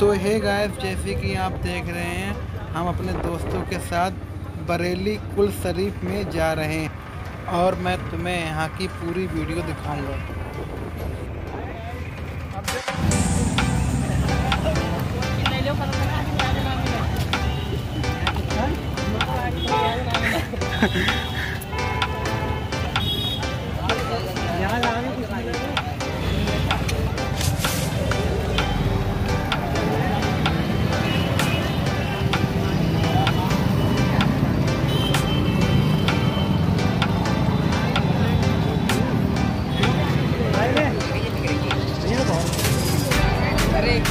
सो है गायब जैसे कि आप देख रहे हैं, हम अपने दोस्तों के साथ बरेली कुल शरीफ में जा रहे हैं और मैं तुम्हें यहाँ की पूरी वीडियो दिखाऊँगा दिखाऊँगा। Eric.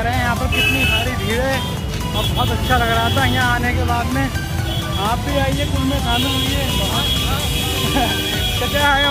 दिखा रहे हैं। यहाँ पर कितनी सारी भीड़ है। और बहुत अच्छा लग रहा था यहाँ आने के बाद में। आप भी आइए, कुल में शामिल हुई है क्या आए